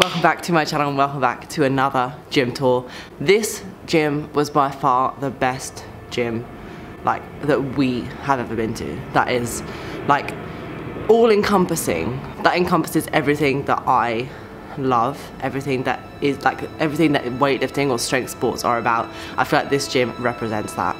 Welcome back to my channel and welcome back to another gym tour. This gym was by far the best gym like that we have ever been to. That is like all encompassing. That encompasses everything that I love, everything that is like everything that weightlifting or strength sports are about. I feel like this gym represents that.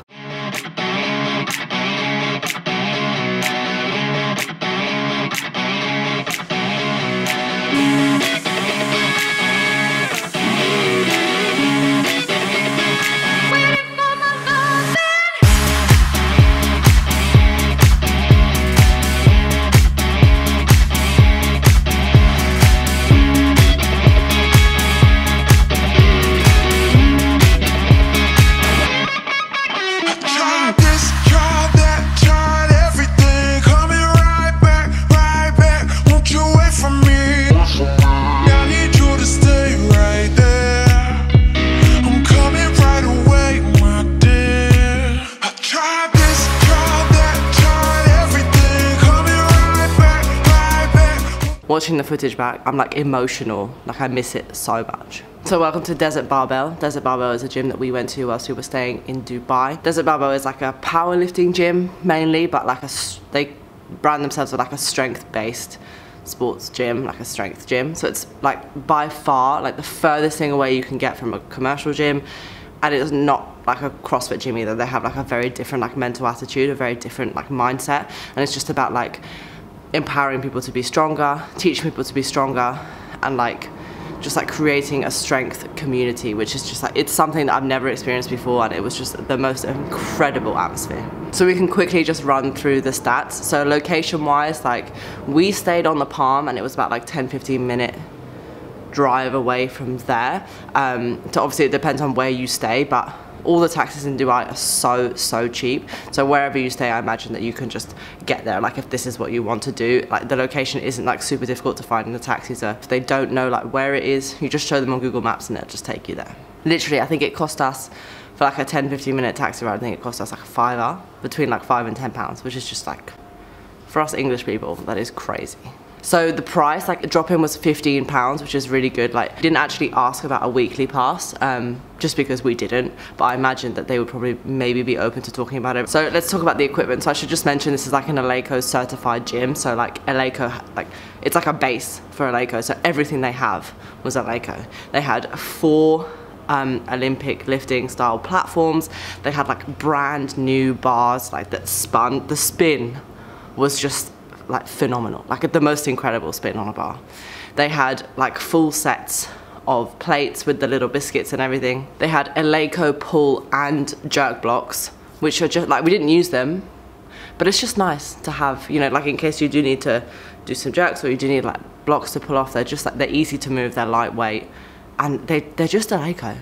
Watching the footage back, I'm like emotional. Like I miss it so much. So welcome to Desert Barbell. Desert Barbell is a gym that we went to whilst we were staying in Dubai. Desert Barbell is like a powerlifting gym mainly, but like a they brand themselves as like a strength-based sports gym, like a strength gym. So it's like by far like the furthest thing away you can get from a commercial gym, and it's not like a CrossFit gym either. They have like a very different like mental attitude, a very different like mindset, and it's just about like empowering people to be stronger, teaching people to be stronger, and like just like creating a strength community, which is just like it's something that I've never experienced before, and it was just the most incredible atmosphere. So we can quickly just run through the stats. So location wise, like we stayed on the Palm, and it was about like 10 15 minute drive away from there. Um, so obviously it depends on where you stay, but all the taxis in Dubai are so so cheap. So wherever you stay, I imagine that you can just get there. Like if this is what you want to do, like the location isn't like super difficult to find, and the taxis are. If they don't know like where it is, you just show them on Google Maps, and they'll just take you there. Literally, I think it cost us for like a 10 15 minute taxi ride. I think it cost us like a fiver, between like five and ten pounds, which is just like for us English people, that is crazy. So the price, like the drop in was fifteen pounds, which is really good. Like didn't actually ask about a weekly pass, um, just because we didn't. But I imagine that they would probably maybe be open to talking about it. So let's talk about the equipment. So I should just mention this is like an Eleiko certified gym. So like Eleiko, like it's like a base for Eleiko. So everything they have was Eleiko. They had four um, Olympic lifting style platforms. They had like brand new bars like that spun. The spin was just like phenomenal, like the most incredible spin on a bar. They had like full sets of plates with the little biscuits and everything. They had Eleiko pull and jerk blocks, which are just like we didn't use them, but it's just nice to have, you know, like in case you do need to do some jerks or you do need like blocks to pull off. They're just like they're easy to move, they're lightweight, and they they're just Eleiko,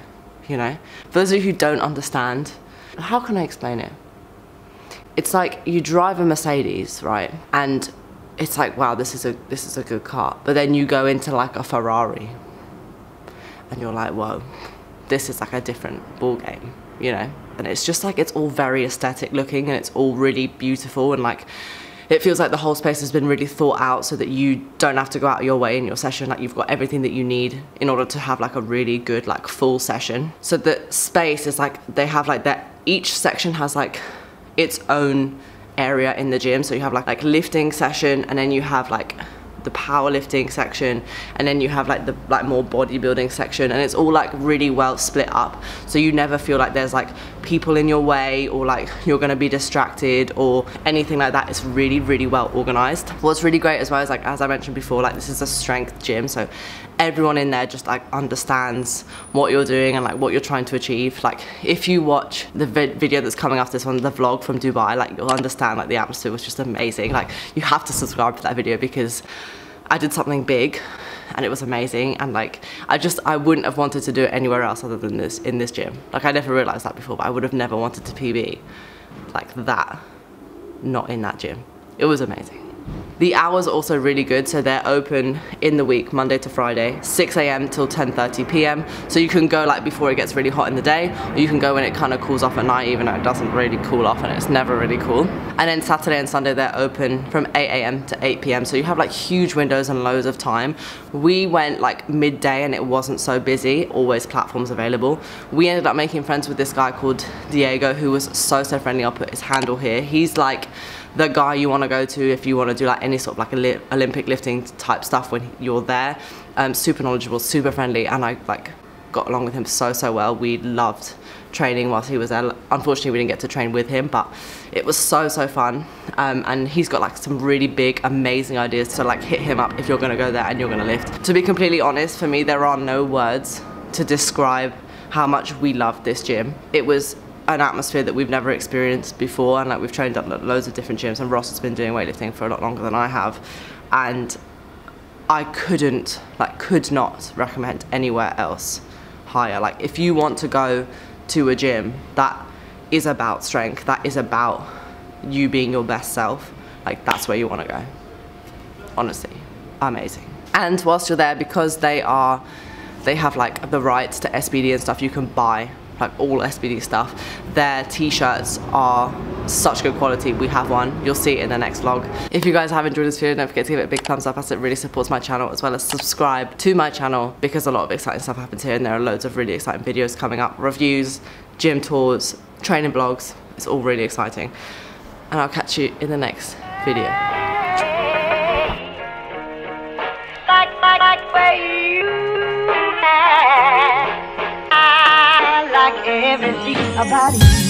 you know. For those of you who don't understand, how can I explain it? It's like you drive a Mercedes, right? And it's like, wow, this is a this is a good car. But then you go into like a Ferrari, and you're like, whoa, this is like a different ball game, you know? And it's just like it's all very aesthetic looking, and it's all really beautiful, and like it feels like the whole space has been really thought out so that you don't have to go out of your way in your session like you've got everything that you need in order to have like a really good like full session so the space is like they have like that each section has like its own area in the gym. So you have like like lifting session, and then you have like the powerlifting section, and then you have like the like more bodybuilding section, and it's all like really well split up. So you never feel like there's like people in your way or like you're gonna be distracted or anything like that. It's really really well organized. What's really great as well is like as I mentioned before, like this is a strength gym, so everyone in there just like understands what you're doing and like what you're trying to achieve. Like if you watch the vi- video that's coming after this one, the vlog from Dubai, like you'll understand like the atmosphere was just amazing. Like you have to subscribe to that video because I did something big and it was amazing and like I just I wouldn't have wanted to do it anywhere else other than this in this gym. Like I never realized that before, but I would have never wanted to PB like that not in that gym. It was amazing. The hours are also really good, so they're open in the week, Monday to Friday, 6 a.m. till 10:30 p.m. So you can go like before it gets really hot in the day, or you can go when it kind of cools off at night, even though it doesn't really cool off and it's never really cool. And then Saturday and Sunday they're open from 8 a.m. to 8 p.m. So you have like huge windows and loads of time. We went like midday and it wasn't so busy, always platforms available. We ended up making friends with this guy called Diego who was so so friendly. I'll put his handle here. He's like the guy you want to go to if you want to do like any sort of like Olympic lifting type stuff when you're there. Um, super knowledgeable, super friendly, and I like got along with him so so well. We loved training whilst he was there. Unfortunately, we didn't get to train with him, but it was so so fun. Um, and he's got like some really big, amazing ideas. So like hit him up if you're gonna go there and you're gonna lift. To be completely honest, for me, there are no words to describe how much we loved this gym. It was an atmosphere that we've never experienced before and like we've trained at loads of different gyms and Ross has been doing weightlifting for a lot longer than I have and I couldn't like could not recommend anywhere else higher. Like if you want to go to a gym that is about strength that is about you being your best self like that's where you want to go. Honestly amazing. And whilst you're there because they are they have like the rights to SBD and stuff you can buy like all SBD stuff. Their t-shirts are such good quality. We have one. You'll see it in the next vlog. If you guys have enjoyed this video, don't forget to give it a big thumbs up as it really supports my channel as well as subscribe to my channel because a lot of exciting stuff happens here and there are loads of really exciting videos coming up. Reviews, gym tours, training vlogs. It's all really exciting. And I'll catch you in the next video. Like everything about you.